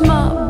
Mom. my